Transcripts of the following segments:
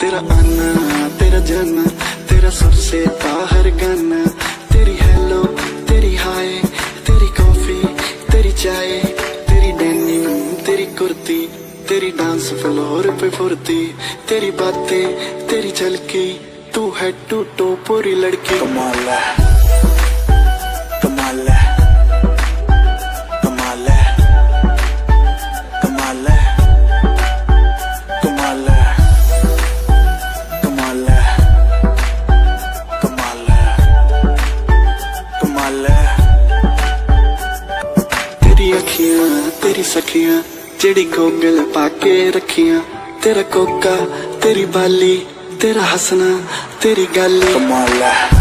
तेरा आना तेरा जाना तेरा सबसे बाहर गाना तेरी हेलो तेरी हाय तेरी कॉफ़ी तेरी चाय, तेरी डेनिम तेरी कुर्ती, तेरी डांस फ्लोर पे फुर्ती, तेरी बातें, तेरी झलकी, तू है टू टो पूरी लड़की। कमाल है अखिया तेरी सखियाँ, जेडी गोगल पाके रखिया। तेरा कोका, तेरी बाली, तेरा हसना, तेरी गाली। कमाला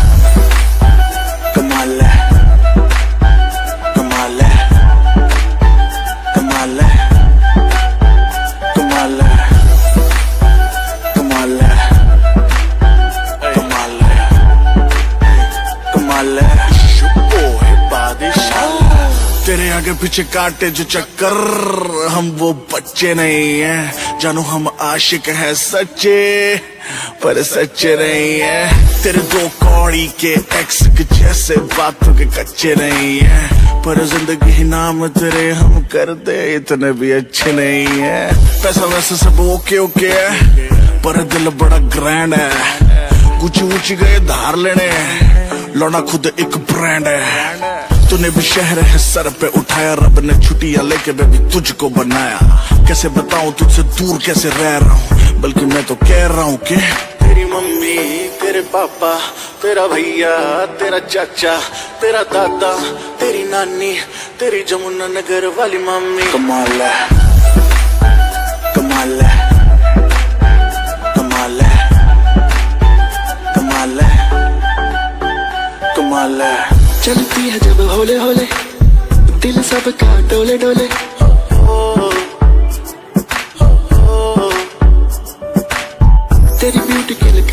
तेरे आगे पीछे काटे जो चक्कर। हम वो बच्चे नहीं हैं। जानू हम आशिक हैं सच्चे, पर सच्चे नहीं है। तेरे दो कौड़ी के एक्स के जैसे बातों के कच्चे नहीं है। पर ज़िंदगी नाम तेरे हम कर दे, इतने भी अच्छे नहीं है। पैसा वैसे सब ओके ओके है। पर दिल बड़ा ग्रैंड है। कुछ ऊँची गए धार लेने लौना खुद एक ब्रांड है। तूने भी शहर है सर पे उठाया। रब ने छुट्टियाँ लेके बेबी तुझको बनाया। कैसे बताऊँ तुझसे दूर कैसे रह रहा हूँ? बल्कि मैं तो कह रहा हूँ कि तेरी मम्मी तेरे पापा तेरा भैया तेरा चाचा तेरा दादा तेरी नानी तेरी जमुना नगर वाली मम्मी कमाल है। चलती है जब होले होले दिल सबका डोले डोले। तेरी ब्यूटी के लिए